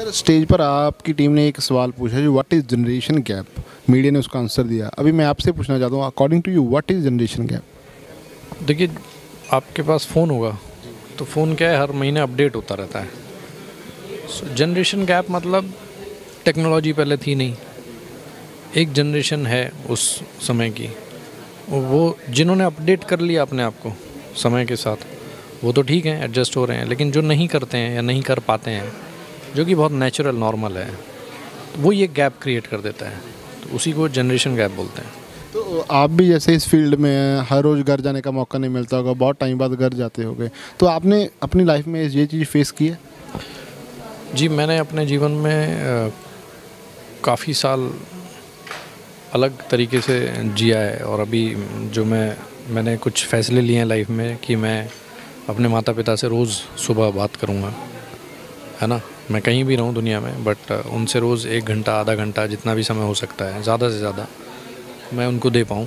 Sir, stage पर आपकी team ने एक सवाल पूछा जो what is generation gap media ने उसका आंसर दिया। अभी मैं आपसे पूछना चाहता हूँ according to you what is generation gap देखिए, आपके पास फ़ोन होगा तो फ़ोन क्या है? हर महीने अपडेट होता रहता है। जनरेशन गैप मतलब टेक्नोलॉजी पहले थी नहीं। एक जनरेशन है उस समय की। वो जिन्होंने अपडेट कर लिया अपने आप को समय के साथ, वो तो ठीक है एडजस्ट हो रहे हैं, लेकिन जो नहीं करते हैं या नहीं कर पाते हैं जो कि बहुत नेचुरल नॉर्मल है। वो ये गैप क्रिएट कर देता है। तो उसी को जनरेशन गैप बोलते हैं। तो आप भी जैसे इस फ़ील्ड में हैं, हर रोज़ घर जाने का मौका नहीं मिलता होगा बहुत टाइम बाद घर जाते होगे। तो आपने अपनी लाइफ में ये चीज़ फेस की है? जी मैंने अपने जीवन में काफ़ी साल अलग तरीके से जिया है और अभी जो मैं मैंने कुछ फ़ैसले लिए हैं लाइफ में कि मैं अपने माता पिता से रोज़ सुबह बात करूँगा है ना? मैं कहीं भी रहूँ दुनिया में बट उनसे रोज़ एक घंटा आधा घंटा जितना भी समय हो सकता है ज़्यादा से ज़्यादा मैं उनको दे पाऊँ।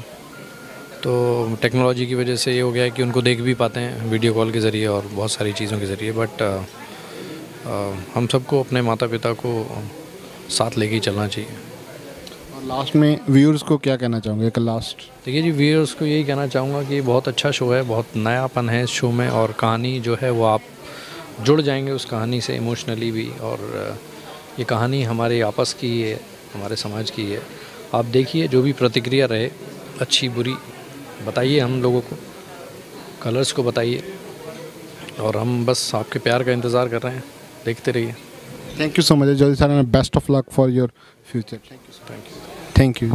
तो टेक्नोलॉजी की वजह से ये हो गया है कि उनको देख भी पाते हैं वीडियो कॉल के ज़रिए और बहुत सारी चीज़ों के ज़रिए बट हम सबको अपने माता पिता को साथ लेके चलना चाहिए। और लास्ट में व्यूअर्स को क्या कहना चाहूँगे एक लास्ट देखिए जी व्यूअर्स को यही कहना चाहूँगा कि बहुत अच्छा शो है बहुत नयापन है इस शो में और कहानी जो है वो आप जुड़ जाएँगे उस कहानी से इमोशनली भी और ये कहानी हमारे आपस की है हमारे समाज की है। आप देखिए जो भी प्रतिक्रिया रहे अच्छी बुरी बताइए हम लोगों को कलर्स को बताइए। और हम बस आपके प्यार का इंतज़ार कर रहे हैं देखते रहिए। थैंक यू सो मच जल्दी sir best of luck for your future thank you thank you thank you